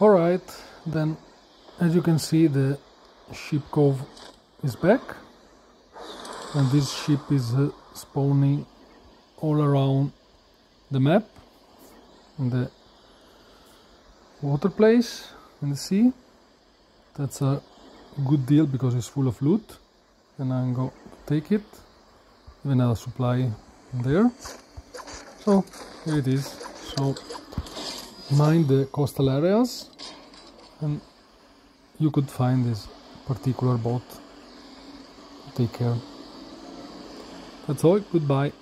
Alright, then as you can see the ship cove is back and this ship is uh, spawning all around the map in the water place in the sea. That's a good deal because it's full of loot and I'm going to take it. Even a supply there. So here it is. So mind the coastal areas and you could find this particular boat. Take care. That's all. Goodbye